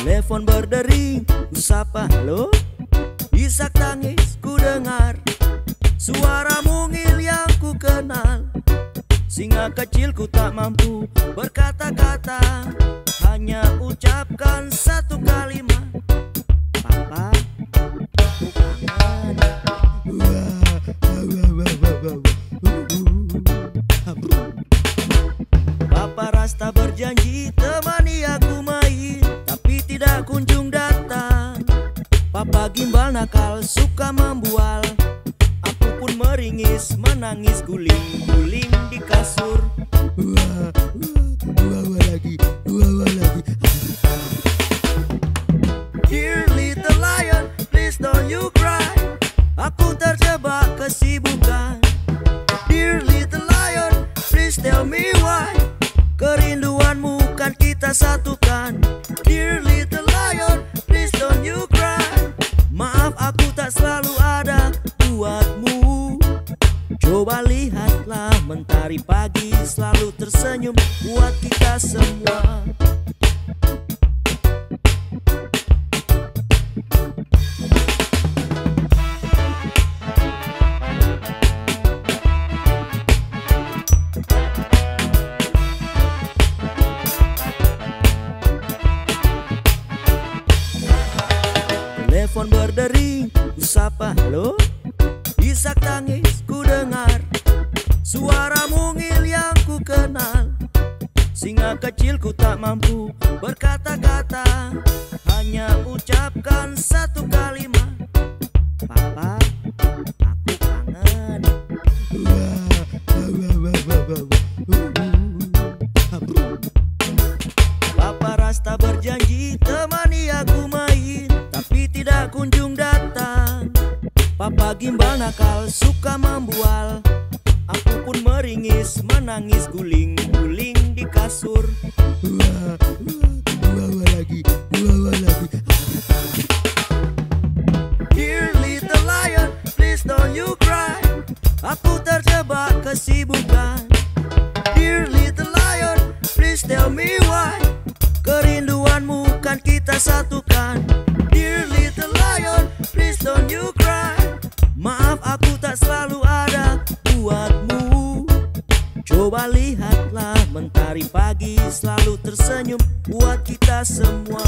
Telepon berdering, ku sapa halo? Isak tangis ku dengar. Suara mungil yang ku kenal. Singa kecil ku tak mampu berkata-kata. Hanya ucapkan satu kalimat. Gimbal nakal suka membual. Aku pun meringis menangis guling-guling di kasur. Wah, wah, wah lagi, wah, wah lagi. Dear little lion, please don't you cry. Aku terjebak kesibukan. Dear little lion, please tell me why. Kerinduanmu kan kita satukan aku tak selalu ada buatmu. Coba lihatlah mentari pagi selalu tersenyum buat kita semua Telepon berdering, ku sapa halo? Isak tangis ku dengar Suara mungil yang ku kenal. Singa kecil ku tak mampu berkata-kata Hanya ucapkan satu kalimat membual Aku pun meringis menangis guling-guling di kasur. Wah, wah, wah lagi, wah, wah lagi. Dear little lion, please don't you cry. Aku terjebak kesibukan. Dear little lion, please tell me why. Kerinduanmu kan kita satukan selalu tersenyum buat kita semua